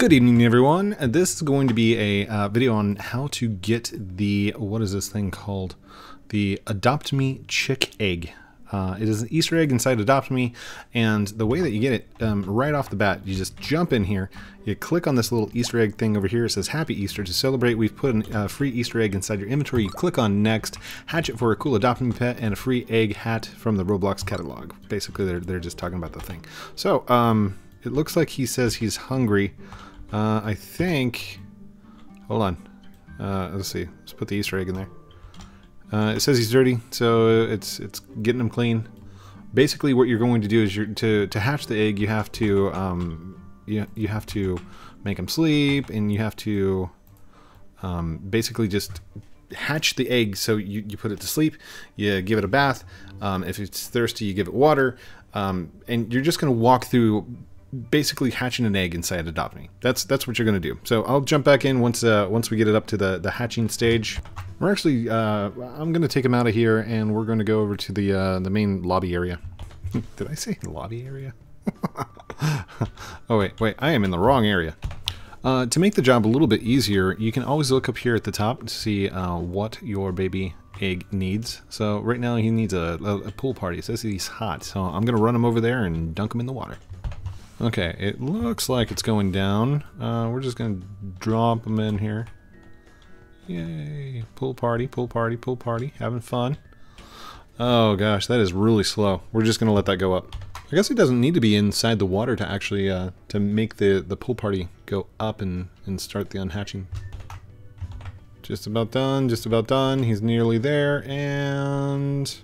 Good evening, everyone. Uh, This is going to be a uh, video on how to get the, what is this thing called? The Adopt Me Chick Egg. Uh, it is an Easter egg inside Adopt Me, and the way that you get it, um, right off the bat, you just jump in here, you click on this little Easter egg thing over here, it says Happy Easter. To celebrate, we've put a uh, free Easter egg inside your inventory. You click on Next, hatch it for a cool Adopt Me pet, and a free egg hat from the Roblox catalog. Basically, they're, they're just talking about the thing. So, um, it looks like he says he's hungry. Uh, I think. Hold on. Uh, let's see. Let's put the Easter egg in there. Uh, it says he's dirty, so it's it's getting him clean. Basically, what you're going to do is you're to to hatch the egg. You have to um, you you have to make him sleep, and you have to um, basically just hatch the egg. So you, you put it to sleep, you give it a bath. Um, if it's thirsty, you give it water, um, and you're just going to walk through basically hatching an egg inside Adopt Me. That's that's what you're to do. So I'll jump back in once uh, once we get it up to the the hatching stage. We're actually uh, I'm to take him out of here, and we're to go over to the uh, the main lobby area. Did I say lobby area? oh wait, wait, I am in the wrong area. Uh, to make the job a little bit easier, you can always look up here at the top to see uh, what your baby egg needs. So right now he needs a, a, a pool party. It says he's hot, so I'm going to run him over there and dunk him in the water. Okay, it looks like it's going down. Uh, we're just going to drop them in here. Yay, pool party, pool party, pool party, having fun. Oh gosh, that is really slow. We're just going to let that go up. I guess it doesn't need to be inside the water to actually uh, to make the the pool party go up and and start the unhatching. Just about done. Just about done. He's nearly there, and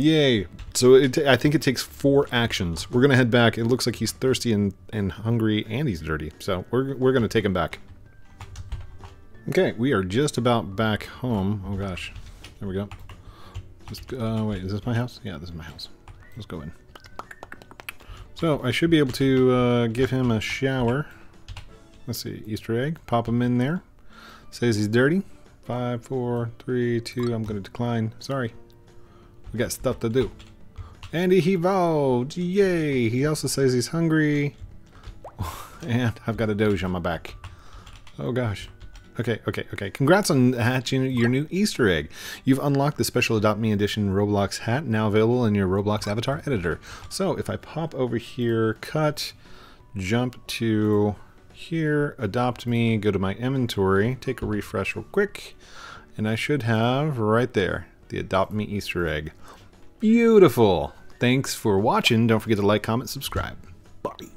yay! So it, I think it takes four actions. We're gonna head back. It looks like he's thirsty and and hungry, and he's dirty. So we're we're gonna take him back. Okay, we are just about back home. Oh gosh, there we go. Just uh, wait, is this my house? Yeah, this is my house. Let's go in. So I should be able to uh, give him a shower. Let's see, Easter egg. Pop him in there. Says he's dirty. Five, four, three, two. I'm going to decline. Sorry. We got stuff to do. And he evolved. Yay. He also says he's hungry. and I've got a doge on my back. Oh gosh. Okay, okay, okay. Congrats on hatching your new Easter egg. You've unlocked the special Adopt Me Edition Roblox hat, now available in your Roblox avatar editor. So if I pop over here, cut, jump to here, Adopt Me, go to my inventory, take a refresh real quick, and I should have right there the Adopt Me Easter egg. Beautiful. Thanks for watching. Don't forget to like, comment, subscribe. Bye.